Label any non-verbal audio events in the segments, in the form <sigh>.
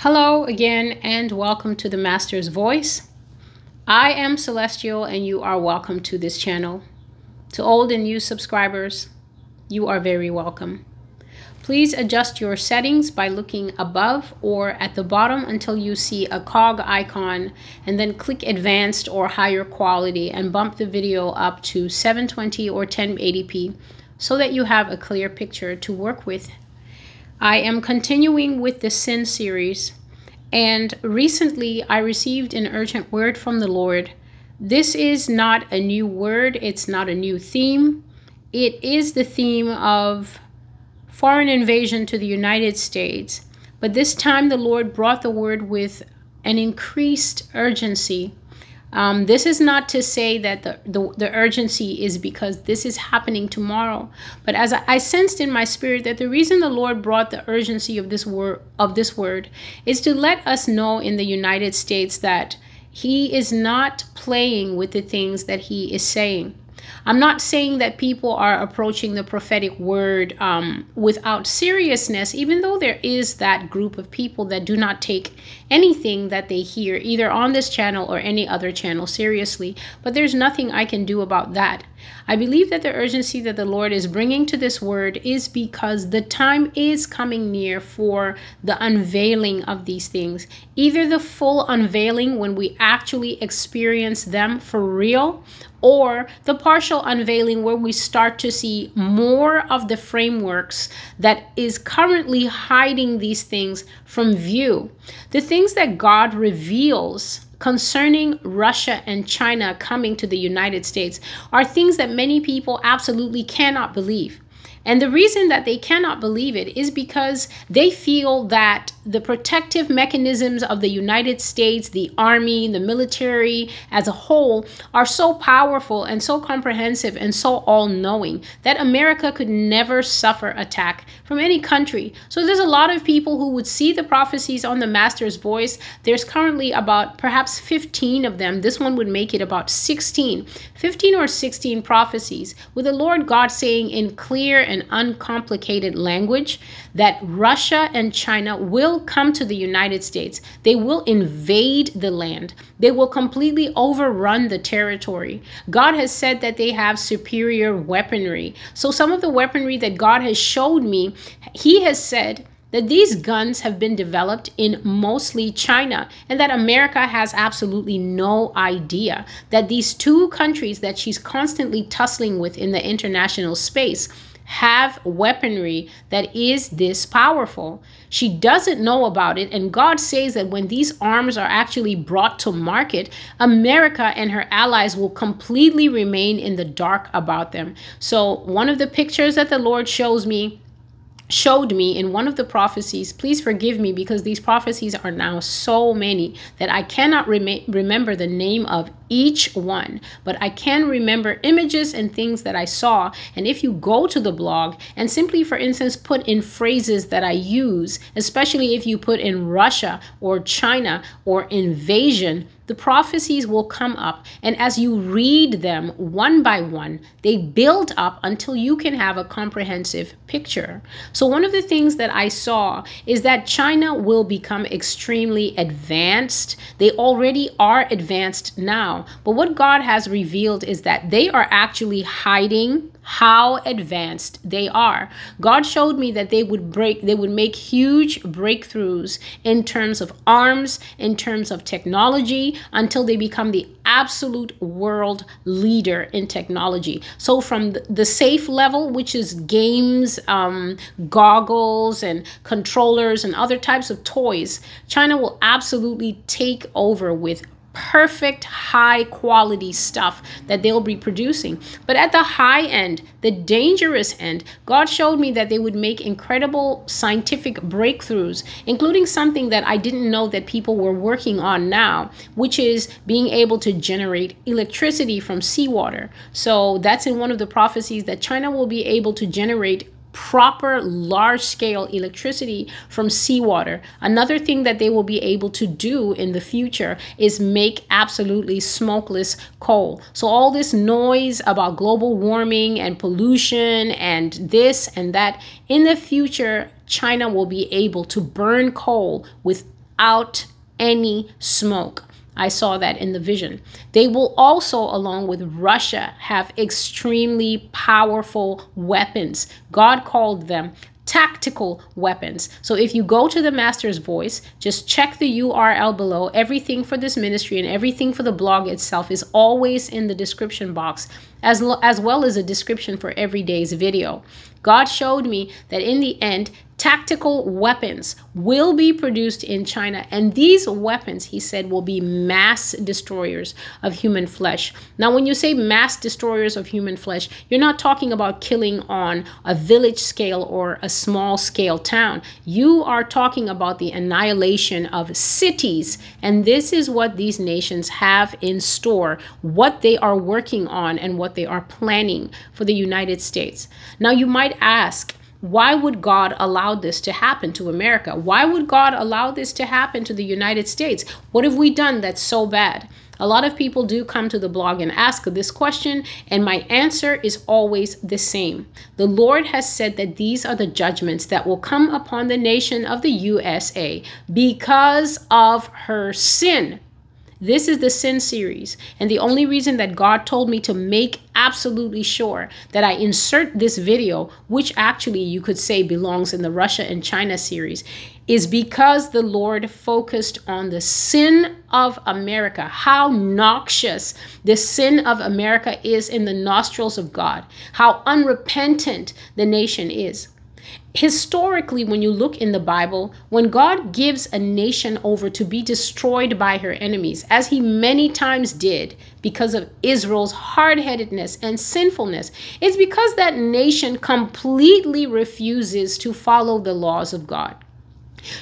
Hello again, and welcome to the Master's Voice. I am Celestial, and you are welcome to this channel. To old and new subscribers, you are very welcome. Please adjust your settings by looking above or at the bottom until you see a cog icon and then click advanced or higher quality and bump the video up to 720 or 1080p so that you have a clear picture to work with. I am continuing with the Sin series and recently I received an urgent word from the Lord. This is not a new word, it's not a new theme. It is the theme of foreign invasion to the United States. But this time the Lord brought the word with an increased urgency. Um, this is not to say that the, the, the, urgency is because this is happening tomorrow. But as I, I, sensed in my spirit that the reason the Lord brought the urgency of this word of this word is to let us know in the United States that He is not playing with the things that He is saying. I'm not saying that people are approaching the prophetic word um, without seriousness, even though there is that group of people that do not take anything that they hear, either on this channel or any other channel, seriously. But there's nothing I can do about that. I believe that the urgency that the Lord is bringing to this word is because the time is coming near for the unveiling of these things. Either the full unveiling when we actually experience them for real, or the partial unveiling where we start to see more of the frameworks that is currently hiding these things from view. The things that God reveals concerning Russia and China coming to the United States are things that many people absolutely cannot believe. And the reason that they cannot believe it is because they feel that the protective mechanisms of the United States, the army, the military as a whole are so powerful and so comprehensive and so all knowing that America could never suffer attack from any country. So there's a lot of people who would see the prophecies on the Master's voice. There's currently about perhaps 15 of them. This one would make it about 16, 15 or 16 prophecies with the Lord God saying in clear and and uncomplicated language that Russia and China will come to the United States. They will invade the land. They will completely overrun the territory. God has said that they have superior weaponry. So some of the weaponry that God has showed me, he has said that these guns have been developed in mostly China and that America has absolutely no idea that these two countries that she's constantly tussling with in the international space have weaponry that is this powerful. She doesn't know about it. And God says that when these arms are actually brought to market, America and her allies will completely remain in the dark about them. So, one of the pictures that the Lord shows me showed me in one of the prophecies please forgive me because these prophecies are now so many that i cannot rem- remember the name of each one but i can remember images and things that i saw. And if you go to the blog and simply for instance put in phrases that i use especially if you put in russia or china or invasion the prophecies will come up, and as you read them one by one, they build up until you can have a comprehensive picture. So, one of the things that I saw is that China will become extremely advanced. They already are advanced now, but what God has revealed is that they are actually hiding how advanced they are. God showed me that they would break, they would make huge breakthroughs in terms of arms, in terms of technology, until they become the absolute world leader in technology. So, from the safe level, which is games, um, goggles, and controllers, and other types of toys, China will absolutely take over with perfect high quality stuff that they'll be producing. But at the high end, the dangerous end, God showed me that they would make incredible scientific breakthroughs, including something that I didn't know that people were working on now, which is being able to generate electricity from seawater. So that's in one of the prophecies that China will be able to generate proper large scale electricity from seawater. Another thing that they will be able to do in the future is make absolutely smokeless coal. So, all this noise about global warming and pollution and this and that, in the future, China will be able to burn coal without any smoke. I saw that in the vision. They will also, along with Russia, have extremely powerful weapons. God called them tactical weapons. So if you go to the Master's Voice, just check the URL below. Everything for this ministry and everything for the blog itself is always in the description box, as, as well as a description for every day's video. God showed me that in the end, tactical weapons will be produced in China. And these weapons, he said, will be mass destroyers of human flesh. Now, when you say mass destroyers of human flesh, you're not talking about killing on a village scale or a small scale town. You are talking about the annihilation of cities. And this is what these nations have in store, what they are working on, and what they are planning for the United States. Now, you might ask, why would God allow this to happen to America? Why would God allow this to happen to the United States? What have we done that's so bad? A lot of people do come to the blog and ask this question, and my answer is always the same. The Lord has said that these are the judgments that will come upon the nation of the USA because of her sin. This is the sin series. And the only reason that God told me to make absolutely sure that I insert this video, which actually you could say belongs in the Russia and China series, is because the Lord focused on the sin of America, how noxious the sin of America is in the nostrils of God, how unrepentant the nation is historically, when you look in the Bible, when God gives a nation over to be destroyed by her enemies, as he many times did because of Israel's hard headedness and sinfulness, it's because that nation completely refuses to follow the laws of God.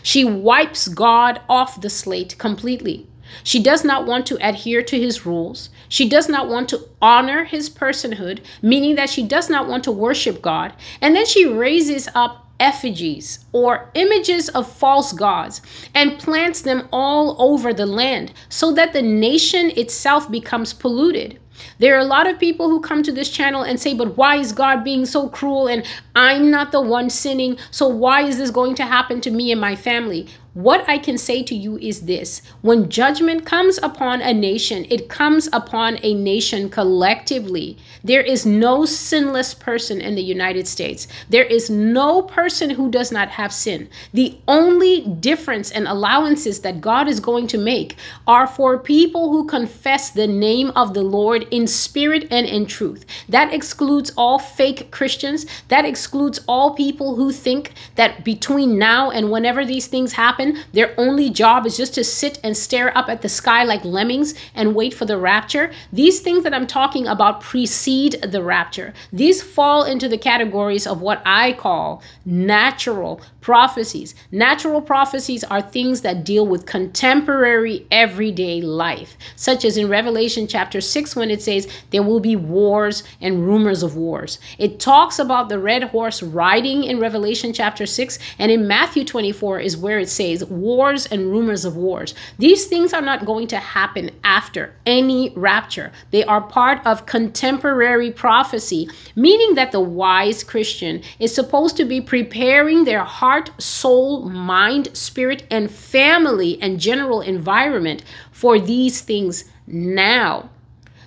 She wipes God off the slate completely. She does not want to adhere to his rules. She does not want to honor his personhood, meaning that she does not want to worship God. And then she raises up effigies or images of false gods and plants them all over the land so that the nation itself becomes polluted. There are a lot of people who come to this channel and say, but why is God being so cruel and I'm not the one sinning? So why is this going to happen to me and my family? What I can say to you is this when judgment comes upon a nation, it comes upon a nation collectively. There is no sinless person in the United States. There is no person who does not have sin. The only difference and allowances that God is going to make are for people who confess the name of the Lord in spirit and in truth. That excludes all fake Christians. That excludes all people who think that between now and whenever these things happen, Their only job is just to sit and stare up at the sky like lemmings and wait for the rapture. These things that I'm talking about precede the rapture. These fall into the categories of what I call natural prophecies. Natural prophecies are things that deal with contemporary everyday life, such as in Revelation chapter 6 when it says there will be wars and rumors of wars. It talks about the red horse riding in Revelation chapter 6, and in Matthew 24 is where it says wars and rumors of wars. These things are not going to happen after any rapture. They are part of contemporary prophecy, meaning that the wise Christian is supposed to be preparing their heart heart, soul, mind, spirit, and family and general environment for these things now.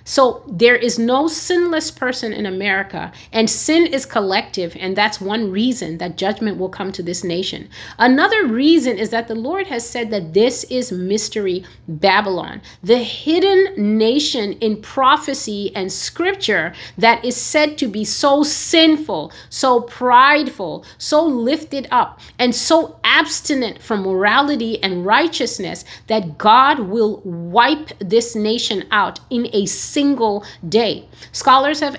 So there is no sinless person in America, and sin is collective, and that's one reason that judgment will come to this nation. Another reason is that the Lord has said that this is mystery Babylon, the hidden nation in prophecy and scripture that is said to be so sinful, so prideful, so lifted up, and so abstinent from morality and righteousness that God will wipe this nation out in a single day. Scholars have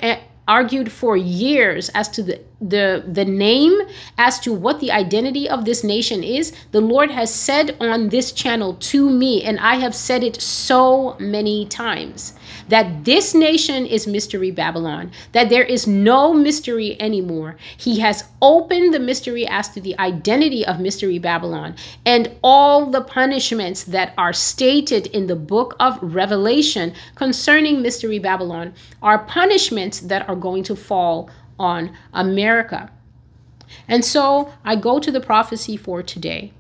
argued for years as to the the the name as to what the identity of this nation is the lord has said on this channel to me and i have said it so many times that this nation is mystery babylon that there is no mystery anymore. He has opened the mystery as to the identity of mystery babylon and all the punishments that are stated in the book of revelation concerning mystery babylon are punishments that are going to fall on America. And so I go to the prophecy for today.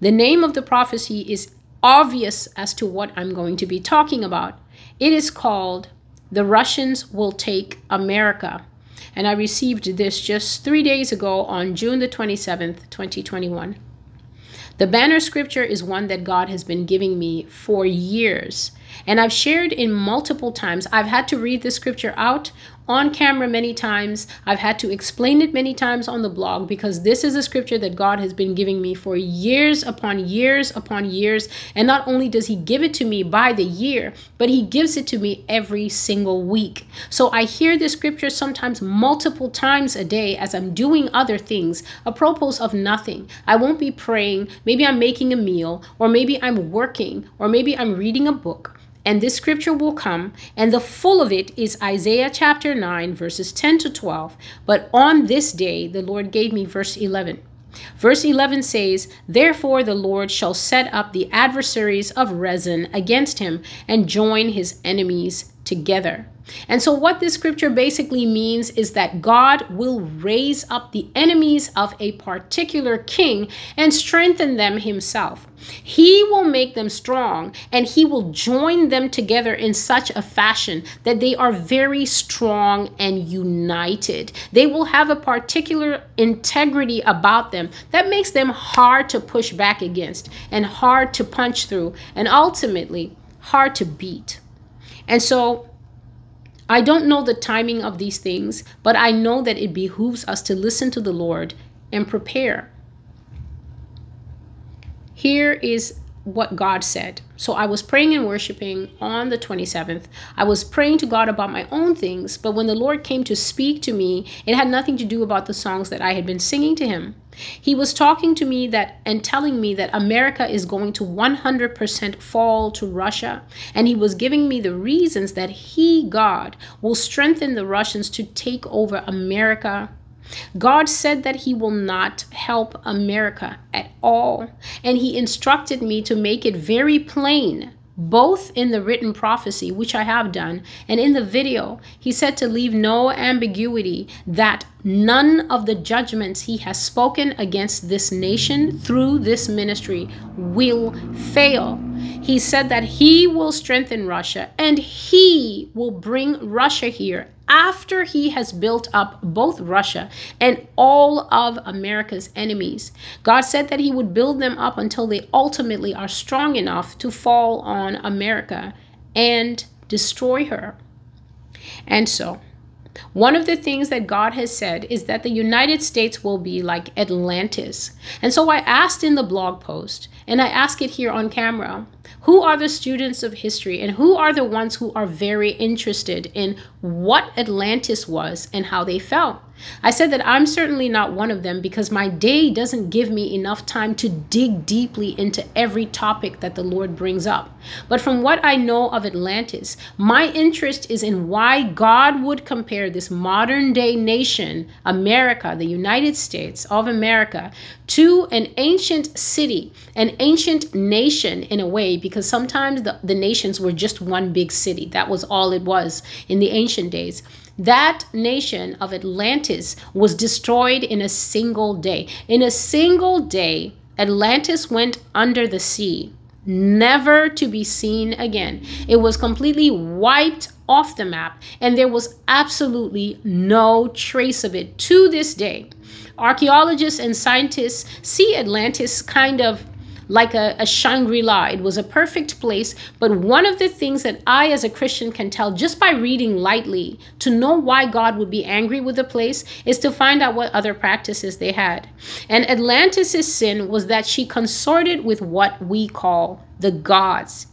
The name of the prophecy is obvious as to what I'm going to be talking about. It is called The Russians Will Take America. And I received this just three days ago on June the 27th, 2021. The banner scripture is one that God has been giving me for years. And I've shared in multiple times. I've had to read the scripture out on camera many times. I've had to explain it many times on the blog because this is a scripture that God has been giving me for years upon years upon years. And not only does He give it to me by the year, but He gives it to me every single week. So I hear the scripture sometimes multiple times a day as I'm doing other things, apropos of nothing. I won't be praying. Maybe I'm making a meal, or maybe I'm working, or maybe I'm reading a book and this scripture will come, and the full of it is Isaiah chapter 9, verses 10 to 12. But on this day, the Lord gave me verse 11. Verse 11 says, Therefore the Lord shall set up the adversaries of Rezin against him and join his enemies together. And so, what this scripture basically means is that God will raise up the enemies of a particular king and strengthen them himself. He will make them strong and he will join them together in such a fashion that they are very strong and united. They will have a particular integrity about them that makes them hard to push back against and hard to punch through and ultimately hard to beat. And so I don't know the timing of these things, but I know that it behooves us to listen to the Lord and prepare. Here is what God said. So I was praying and worshiping on the 27th. I was praying to God about my own things, but when the Lord came to speak to me, it had nothing to do about the songs that I had been singing to him. He was talking to me that and telling me that America is going to 100% fall to Russia, and he was giving me the reasons that he, God, will strengthen the Russians to take over America God said that He will not help America at all. And He instructed me to make it very plain, both in the written prophecy, which I have done, and in the video. He said to leave no ambiguity that none of the judgments He has spoken against this nation through this ministry will fail. He said that He will strengthen Russia and He will bring Russia here after he has built up both Russia and all of America's enemies. God said that he would build them up until they ultimately are strong enough to fall on America and destroy her. And so, one of the things that God has said is that the United States will be like Atlantis. And so I asked in the blog post, and I ask it here on camera, who are the students of history and who are the ones who are very interested in what Atlantis was and how they fell? I said that I'm certainly not one of them because my day doesn't give me enough time to dig deeply into every topic that the Lord brings up. But from what I know of Atlantis, my interest is in why God would compare this modern day nation, America, the United States of America, to an ancient city, an ancient nation in a way, because sometimes the, the nations were just one big city. That was all it was in the ancient days. That nation of Atlantis was destroyed in a single day. In a single day, Atlantis went under the sea, never to be seen again. It was completely wiped off the map, and there was absolutely no trace of it to this day. Archaeologists and scientists see Atlantis kind of like a, a Shangri La. It was a perfect place. But one of the things that I, as a Christian, can tell just by reading lightly to know why God would be angry with the place is to find out what other practices they had. And Atlantis' sin was that she consorted with what we call the gods.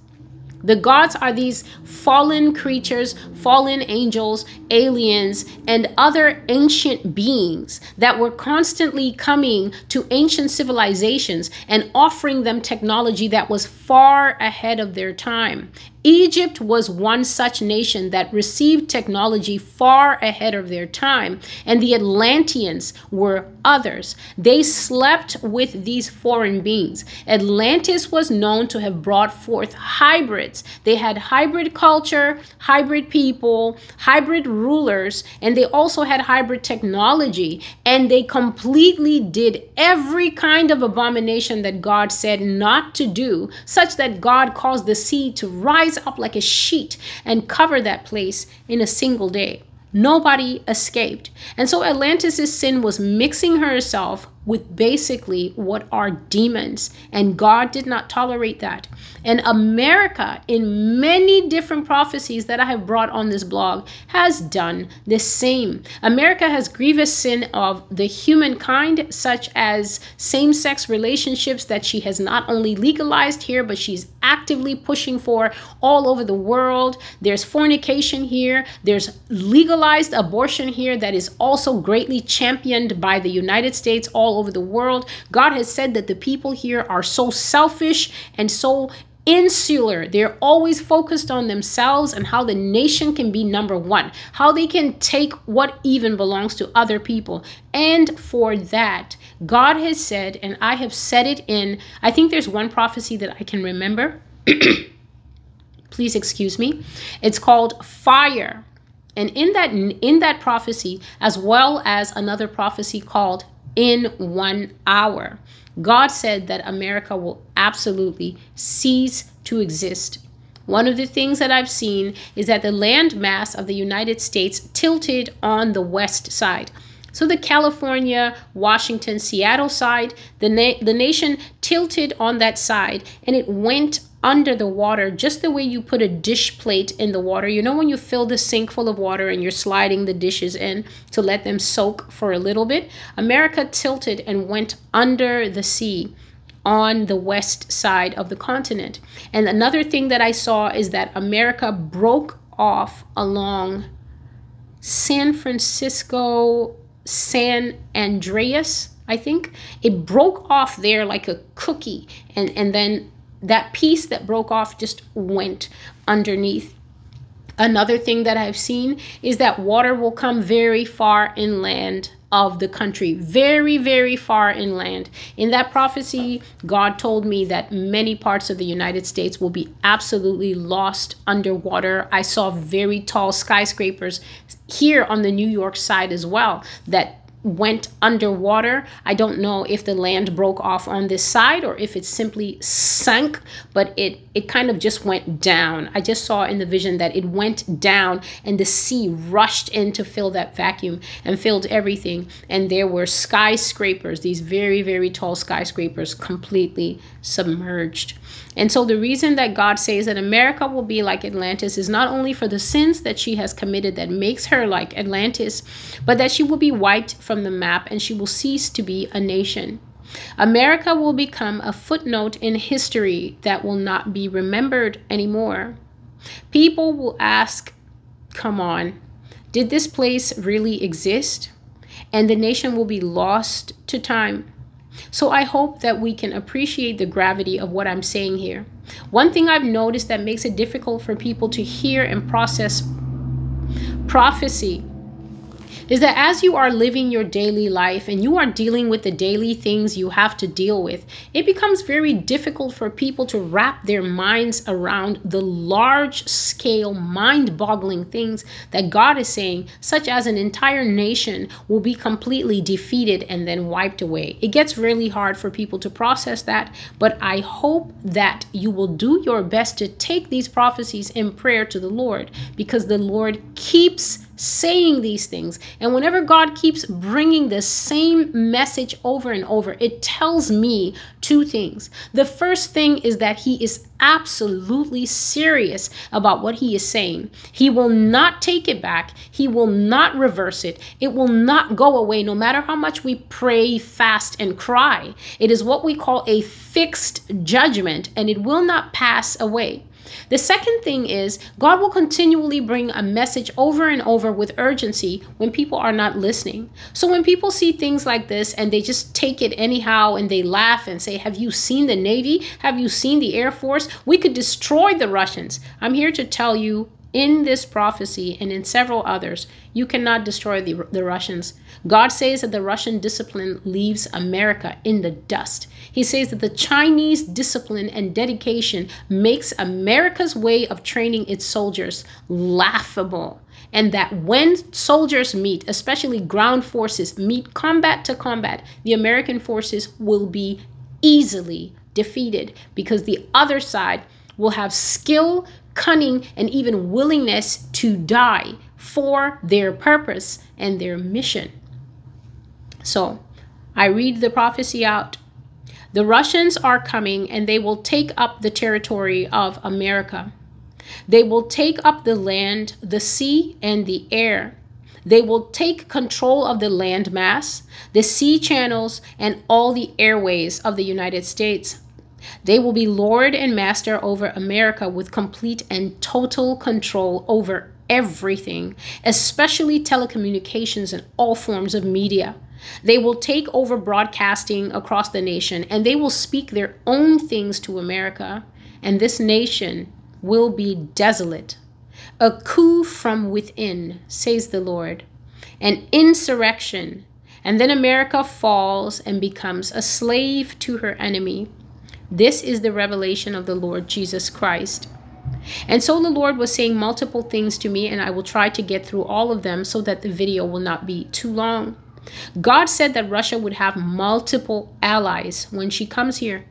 The gods are these fallen creatures, fallen angels, aliens, and other ancient beings that were constantly coming to ancient civilizations and offering them technology that was far ahead of their time Egypt was one such nation that received technology far ahead of their time, and the Atlanteans were others. They slept with these foreign beings. Atlantis was known to have brought forth hybrids. They had hybrid culture, hybrid people, hybrid rulers, and they also had hybrid technology. And they completely did every kind of abomination that God said not to do, such that God caused the sea to rise rise up like a sheet and cover that place in a single day. Nobody escaped. And so Atlantis' sin was mixing herself with basically what are demons. And God did not tolerate that. And America, in many different prophecies that I have brought on this blog, has done the same. America has grievous sin of the humankind, such as same sex relationships that she has not only legalized here, but she's actively pushing for all over the world. There's fornication here, there's legalized abortion here that is also greatly championed by the United States all over the world. God has said that the people here are so selfish and so insular. They're always focused on themselves and how the nation can be number one, how they can take what even belongs to other people. And for that, God has said, and I have said it in, I think there's one prophecy that I can remember. <clears throat> Please excuse me. It's called fire. And in that in that prophecy as well as another prophecy called in one hour. God said that America will absolutely cease to exist. One of the things that I've seen is that the land mass of the United States tilted on the west side. So the California, Washington, Seattle side, the, na- the nation tilted on that side and it went under the water, just the way you put a dish plate in the water. You know, when you fill the sink full of water and you're sliding the dishes in to let them soak for a little bit? America tilted and went under the sea on the west side of the continent. And another thing that I saw is that America broke off along San Francisco, San Andreas, I think. It broke off there like a cookie and, and then that piece that broke off just went underneath. Another thing that I've seen is that water will come very far inland of the country, very, very far inland. In that prophecy, God told me that many parts of the United States will be absolutely lost underwater. I saw very tall skyscrapers here on the New York side as well that went underwater. I don't know if the land broke off on this side or if it simply sank, but it it kind of just went down. I just saw in the vision that it went down and the sea rushed in to fill that vacuum and filled everything. And there were skyscrapers, these very, very tall skyscrapers completely submerged. And so the reason that God says that America will be like Atlantis is not only for the sins that she has committed that makes her like Atlantis, but that she will be wiped from the map and she will cease to be a nation. America will become a footnote in history that will not be remembered anymore. People will ask, come on, did this place really exist? And the nation will be lost to time. So I hope that we can appreciate the gravity of what I'm saying here. One thing I've noticed that makes it difficult for people to hear and process prophecy is that as you are living your daily life and you are dealing with the daily things you have to deal with, it becomes very difficult for people to wrap their minds around the large scale, mind boggling things that God is saying, such as an entire nation will be completely defeated and then wiped away. It gets really hard for people to process that, but I hope that you will do your best to take these prophecies in prayer to the Lord because the Lord keeps saying these things. And whenever God keeps bringing the same message over and over, it tells me two things. The first thing is that He is absolutely serious about what He is saying. He will not take it back, He will not reverse it, it will not go away no matter how much we pray, fast, and cry. It is what we call a fixed judgment, and it will not pass away. The second thing is God will continually bring a message over and over with urgency when people are not listening. So when people see things like this and they just take it anyhow and they laugh and say, Have you seen the Navy? Have you seen the Air Force? We could destroy the Russians. I'm here to tell you in this prophecy and in several others, you cannot destroy the, the Russians. God says that the Russian discipline leaves America in the dust. He says that the Chinese discipline and dedication makes America's way of training its soldiers laughable. And that when soldiers meet, especially ground forces, meet combat to combat, the American forces will be easily defeated because the other side will have skill, cunning, and even willingness to die for their purpose and their mission. So I read the prophecy out. The Russians are coming and they will take up the territory of America. They will take up the land, the sea, and the air. They will take control of the landmass, the sea channels, and all the airways of the United States. They will be Lord and Master over America with complete and total control over everything, especially telecommunications and all forms of media. They will take over broadcasting across the nation and they will speak their own things to America, and this nation will be desolate. A coup from within, says the Lord, an insurrection, and then America falls and becomes a slave to her enemy. This is the revelation of the Lord Jesus Christ. And so the Lord was saying multiple things to me, and I will try to get through all of them so that the video will not be too long. God said that Russia would have multiple allies when she comes here.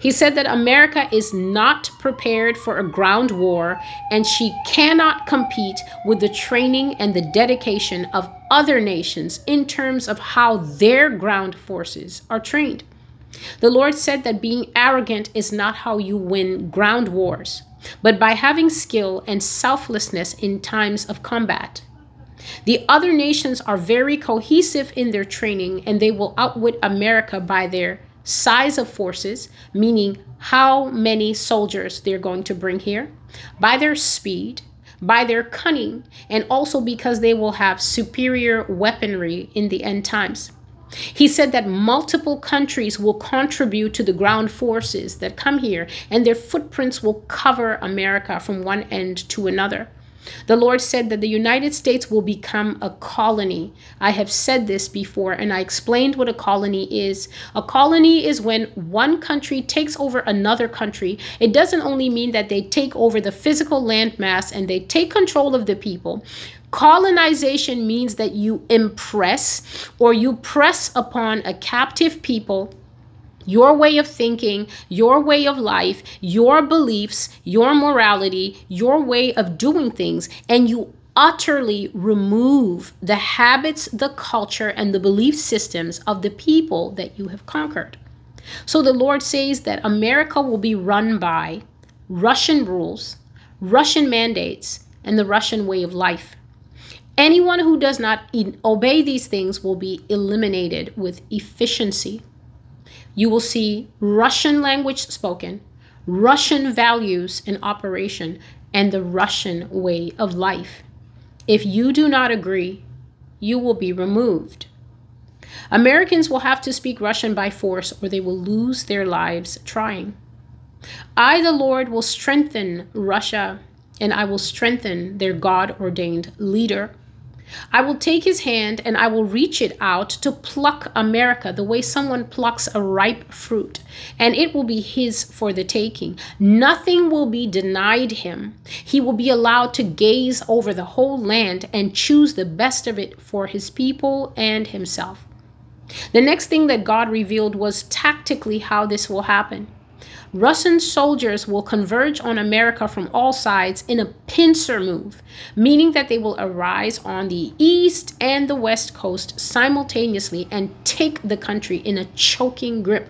He said that America is not prepared for a ground war and she cannot compete with the training and the dedication of other nations in terms of how their ground forces are trained. The Lord said that being arrogant is not how you win ground wars, but by having skill and selflessness in times of combat. The other nations are very cohesive in their training and they will outwit America by their size of forces, meaning how many soldiers they're going to bring here, by their speed, by their cunning, and also because they will have superior weaponry in the end times. He said that multiple countries will contribute to the ground forces that come here, and their footprints will cover America from one end to another. The Lord said that the United States will become a colony. I have said this before and I explained what a colony is. A colony is when one country takes over another country. It doesn't only mean that they take over the physical landmass and they take control of the people, Colonization means that you impress or you press upon a captive people your way of thinking, your way of life, your beliefs, your morality, your way of doing things, and you utterly remove the habits, the culture, and the belief systems of the people that you have conquered. So the Lord says that America will be run by Russian rules, Russian mandates, and the Russian way of life. Anyone who does not obey these things will be eliminated with efficiency. You will see Russian language spoken, Russian values in operation, and the Russian way of life. If you do not agree, you will be removed. Americans will have to speak Russian by force or they will lose their lives trying. I, the Lord, will strengthen Russia and I will strengthen their God ordained leader. I will take his hand and I will reach it out to pluck America the way someone plucks a ripe fruit, and it will be his for the taking. Nothing will be denied him. He will be allowed to gaze over the whole land and choose the best of it for his people and himself. The next thing that God revealed was tactically how this will happen. Russian soldiers will converge on America from all sides in a pincer move, meaning that they will arise on the east and the west coast simultaneously and take the country in a choking grip.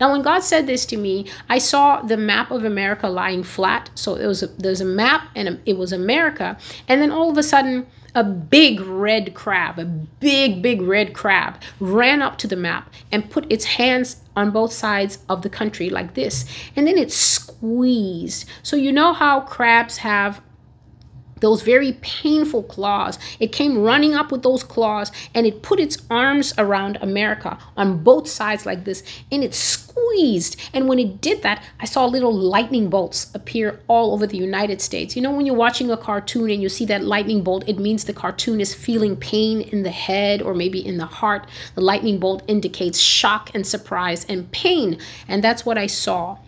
Now, when God said this to me, I saw the map of America lying flat. So it was a, there's a map and it was America, and then all of a sudden a big red crab, a big, big red crab, ran up to the map and put its hands on both sides of the country like this. And then it squeezed. So, you know how crabs have those very painful claws. It came running up with those claws and it put its arms around America on both sides like this and it squeezed. And when it did that, I saw little lightning bolts appear all over the United States. You know, when you're watching a cartoon and you see that lightning bolt, it means the cartoon is feeling pain in the head or maybe in the heart. The lightning bolt indicates shock and surprise and pain. And that's what I saw.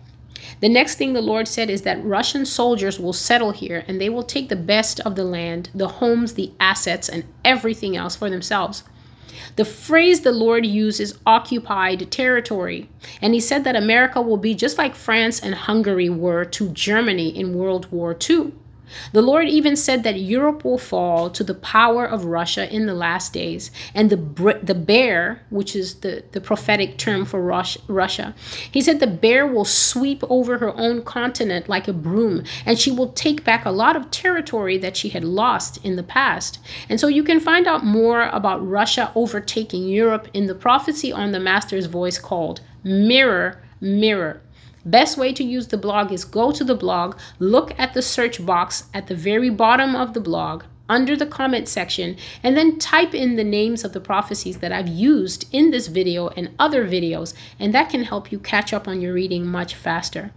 The next thing the Lord said is that Russian soldiers will settle here and they will take the best of the land, the homes, the assets, and everything else for themselves. The phrase the Lord uses is occupied territory. And he said that America will be just like France and Hungary were to Germany in World War II. The Lord even said that Europe will fall to the power of Russia in the last days. And the, the bear, which is the, the prophetic term for Russia, he said the bear will sweep over her own continent like a broom, and she will take back a lot of territory that she had lost in the past. And so you can find out more about Russia overtaking Europe in the prophecy on the Master's voice called Mirror, Mirror. Best way to use the blog is go to the blog, look at the search box at the very bottom of the blog under the comment section, and then type in the names of the prophecies that I've used in this video and other videos, and that can help you catch up on your reading much faster.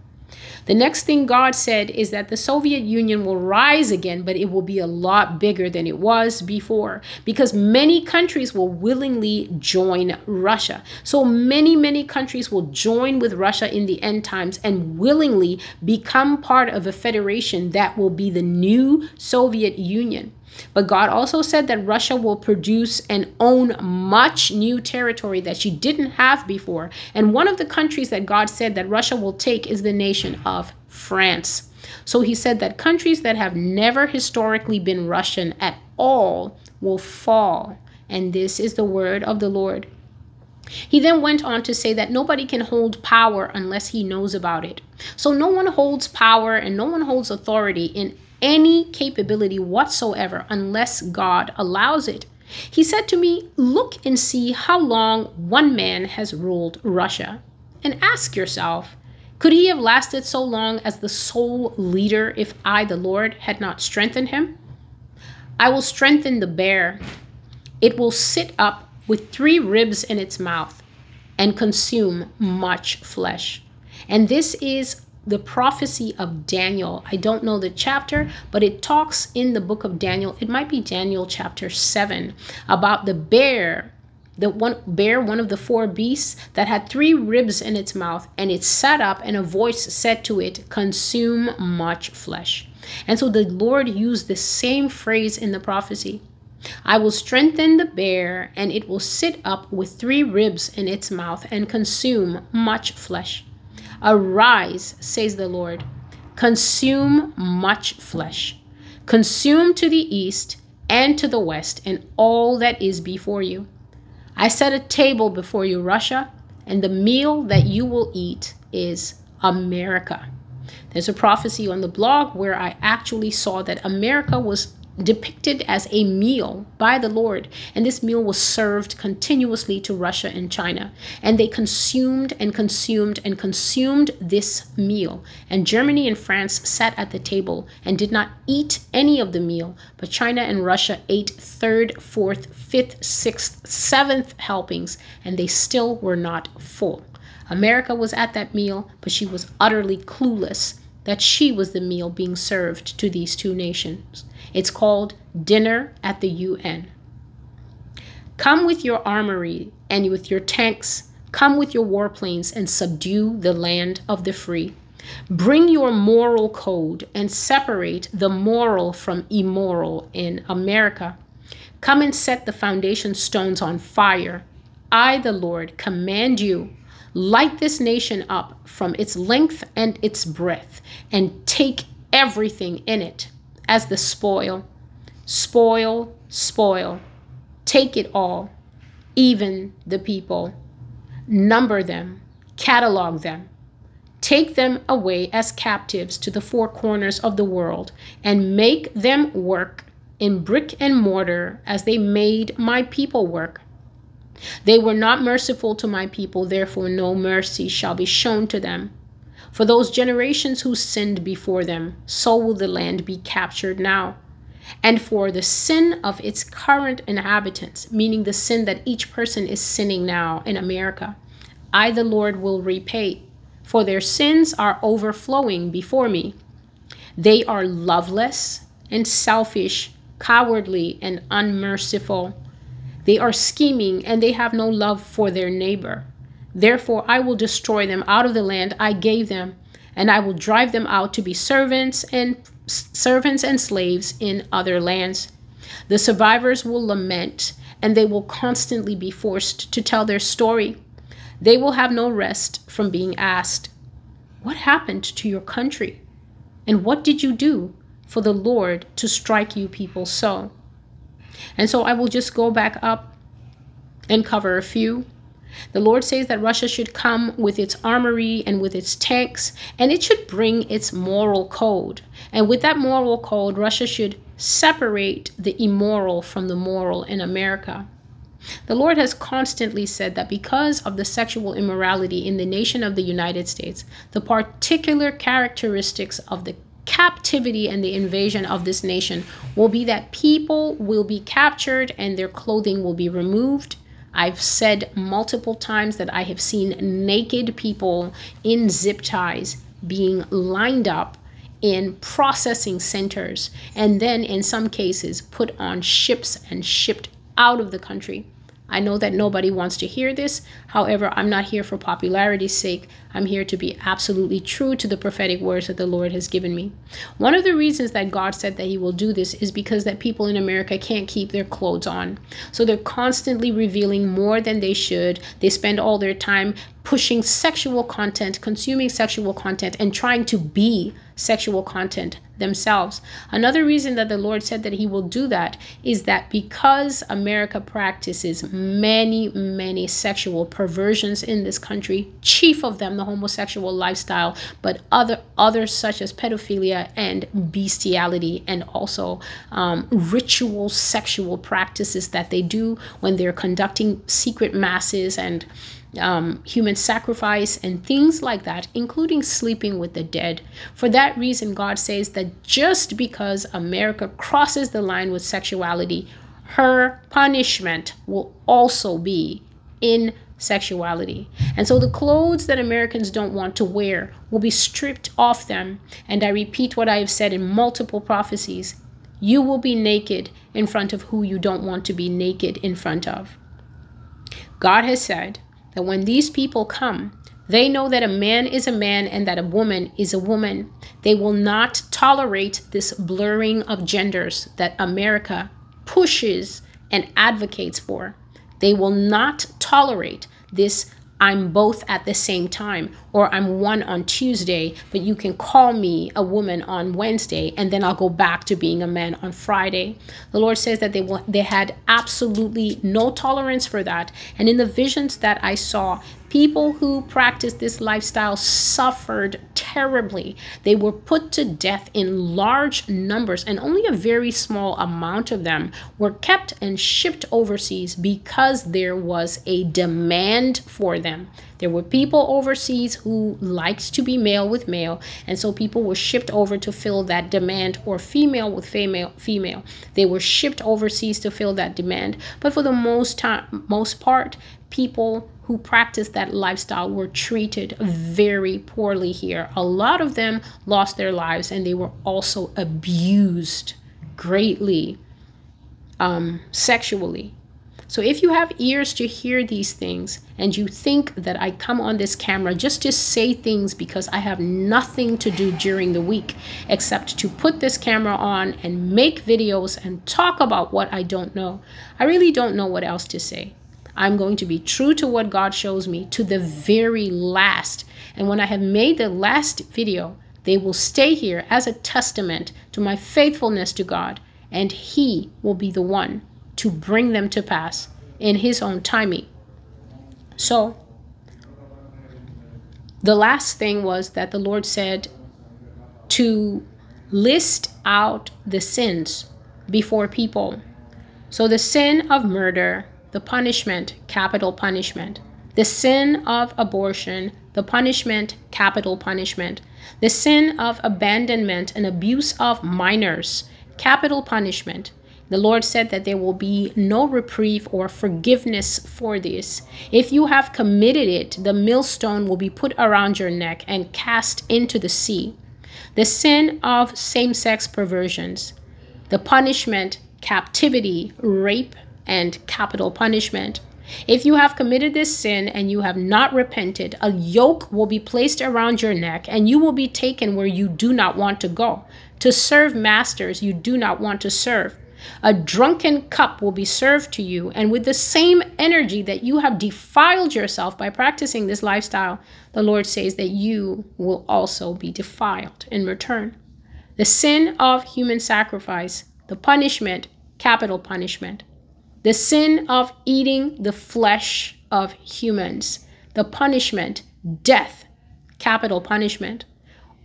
The next thing God said is that the Soviet Union will rise again, but it will be a lot bigger than it was before because many countries will willingly join Russia. So many, many countries will join with Russia in the end times and willingly become part of a federation that will be the new Soviet Union. But God also said that Russia will produce and own much new territory that she didn't have before. And one of the countries that God said that Russia will take is the nation of France. So he said that countries that have never historically been Russian at all will fall. And this is the word of the Lord. He then went on to say that nobody can hold power unless he knows about it. So no one holds power and no one holds authority in any capability whatsoever unless God allows it. He said to me, Look and see how long one man has ruled Russia. And ask yourself, could he have lasted so long as the sole leader if I, the Lord, had not strengthened him? I will strengthen the bear. It will sit up with three ribs in its mouth and consume much flesh. And this is the prophecy of Daniel. I don't know the chapter, but it talks in the book of Daniel. It might be Daniel chapter 7 about the bear, the one bear, one of the four beasts that had three ribs in its mouth, and it sat up, and a voice said to it, Consume much flesh. And so the Lord used the same phrase in the prophecy. I will strengthen the bear, and it will sit up with three ribs in its mouth and consume much flesh. Arise, says the Lord, consume much flesh, consume to the east and to the west, and all that is before you. I set a table before you, Russia, and the meal that you will eat is America. There's a prophecy on the blog where I actually saw that America was depicted as a meal by the Lord. And this meal was served continuously to Russia and China. And they consumed and consumed and consumed this meal. And Germany and France sat at the table and did not eat any of the meal. But China and Russia ate third, fourth, fifth, sixth, seventh helpings, and they still were not full. America was at that meal, but she was utterly clueless that she was the meal being served to these two nations. It's called Dinner at the UN. Come with your armory and with your tanks, come with your warplanes and subdue the land of the free. Bring your moral code and separate the moral from immoral in America. Come and set the foundation stones on fire. I, the Lord, command you light this nation up from its length and its breadth, and take everything in it as the spoil. Spoil, spoil. Take it all, even the people. Number them, catalog them. Take them away as captives to the four corners of the world and make them work in brick and mortar as they made my people work. They were not merciful to my people, therefore, no mercy shall be shown to them. For those generations who sinned before them, so will the land be captured now. And for the sin of its current inhabitants, meaning the sin that each person is sinning now in America, I, the Lord, will repay. For their sins are overflowing before me. They are loveless and selfish, cowardly and unmerciful. They are scheming and they have no love for their neighbor. Therefore, I will destroy them out of the land I gave them, and I will drive them out to be servants and servants and slaves in other lands. The survivors will lament, and they will constantly be forced to tell their story. They will have no rest from being asked, What happened to your country? And what did you do for the Lord to strike you people so? And so I will just go back up and cover a few. The Lord says that Russia should come with its armory and with its tanks, and it should bring its moral code. And with that moral code, Russia should separate the immoral from the moral in America. The Lord has constantly said that because of the sexual immorality in the nation of the United States, the particular characteristics of the captivity and the invasion of this nation will be that people will be captured and their clothing will be removed. I've said multiple times that I have seen naked people in zip ties being lined up in processing centers and then, in some cases, put on ships and shipped out of the country. I know that nobody wants to hear this. However, I'm not here for popularity's sake. I'm here to be absolutely true to the prophetic words that the Lord has given me. One of the reasons that God said that he will do this is because that people in America can't keep their clothes on. So they're constantly revealing more than they should. They spend all their time pushing sexual content, consuming sexual content and trying to be sexual content themselves. Another reason that the Lord said that He will do that is that because America practices many, many sexual perversions in this country, chief of them the homosexual lifestyle, but other others such as pedophilia and bestiality, and also um, ritual sexual practices that they do when they're conducting secret masses and um, human sacrifice and things like that, including sleeping with the dead. For that reason, God says that just because America crosses the line with sexuality, her punishment will also be in sexuality. And so the clothes that Americans don't want to wear will be stripped off them. And I repeat what I have said in multiple prophecies you will be naked in front of who you don't want to be naked in front of. God has said that when these people come, they know that a man is a man and that a woman is a woman. They will not tolerate this blurring of genders that America pushes and advocates for. They will not tolerate this I'm both at the same time, or I'm one on Tuesday, but you can call me a woman on Wednesday, and then I'll go back to being a man on Friday. The Lord says that they will, they had absolutely no tolerance for that. And in the visions that I saw, People who practiced this lifestyle suffered terribly. They were put to death in large numbers, and only a very small amount of them were kept and shipped overseas because there was a demand for them. There were people overseas who liked to be male with male, and so people were shipped over to fill that demand, or female with female. Female, they were shipped overseas to fill that demand. But for the most time, most part, people who practiced that lifestyle were treated very poorly here. A lot of them lost their lives and they were also abused greatly um, sexually. So if you have ears to hear these things and you think that I come on this camera just to say things because I have nothing to do during the week except to put this camera on and make videos and talk about what I don't know, I really don't know what else to say. I'm going to be true to what God shows me to the very last. And when I have made the last video, they will stay here as a testament to my faithfulness to God, and He will be the one to bring them to pass in His own timing. So, the last thing was that the Lord said to list out the sins before people. So the sin of murder, the punishment, capital punishment. The sin of abortion, the punishment, capital punishment. The sin of abandonment and abuse of minors, capital punishment. The Lord said that there will be no reprieve or forgiveness for this. If you have committed it, the millstone will be put around your neck and cast into the sea. The sin of same sex perversions, the punishment, captivity, rape, and capital punishment. If you have committed this sin and you have not repented, a yoke will be placed around your neck and you will be taken where you do not want to go, to serve masters you do not want to serve. A drunken cup will be served to you, and with the same energy that you have defiled yourself by practicing this lifestyle, the Lord says that you will also be defiled in return. The sin of human sacrifice, the punishment, capital punishment the sin of eating the flesh of humans, the punishment, death, capital punishment.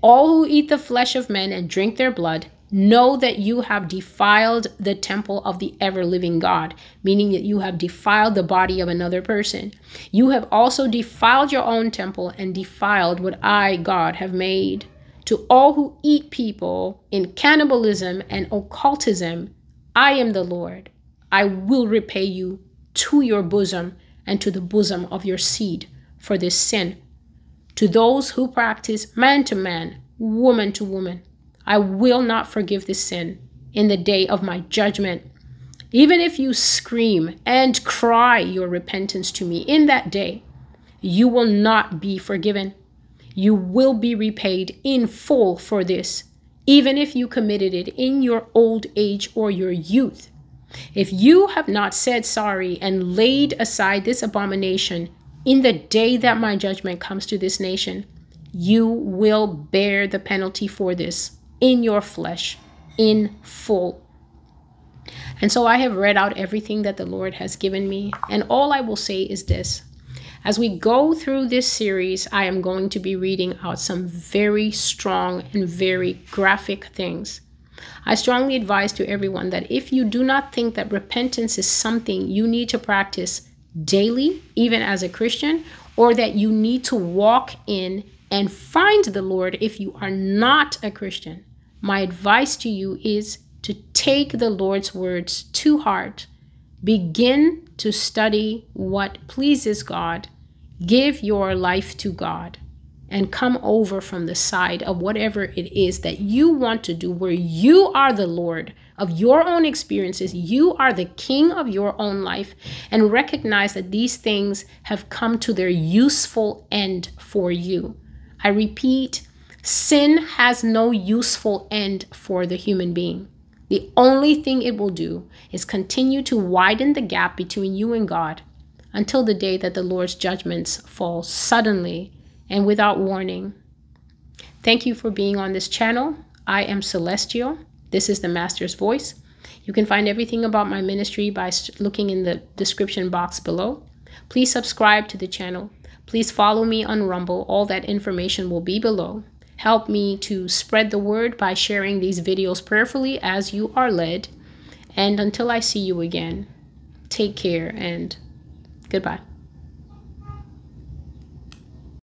All who eat the flesh of men and drink their blood know that you have defiled the temple of the ever living God, meaning that you have defiled the body of another person. You have also defiled your own temple and defiled what I, God, have made. To all who eat people in cannibalism and occultism, I am the Lord. I will repay you to your bosom and to the bosom of your seed for this sin. To those who practice man to man, woman to woman, I will not forgive this sin in the day of my judgment. Even if you scream and cry your repentance to me in that day, you will not be forgiven. You will be repaid in full for this, even if you committed it in your old age or your youth. If you have not said sorry and laid aside this abomination in the day that my judgment comes to this nation, you will bear the penalty for this in your flesh in full. And so I have read out everything that the Lord has given me. And all I will say is this as we go through this series, I am going to be reading out some very strong and very graphic things. I strongly advise to everyone that if you do not think that repentance is something you need to practice daily, even as a Christian, or that you need to walk in and find the Lord if you are not a Christian, my advice to you is to take the Lord's words to heart. Begin to study what pleases God. Give your life to God and come over from the side of whatever it is that you want to do, where you are the Lord of your own experiences, you are the king of your own life, and recognize that these things have come to their useful end for you. I repeat, sin has no useful end for the human being. The only thing it will do is continue to widen the gap between you and God until the day that the Lord's judgments fall suddenly and without warning. Thank you for being on this channel. I am Celestial. This is the Master's Voice. You can find everything about my ministry by looking in the description box below. Please subscribe to the channel. Please follow me on Rumble. All that information will be below. Help me to spread the word by sharing these videos prayerfully as you are led. And until I see you again, take care and goodbye.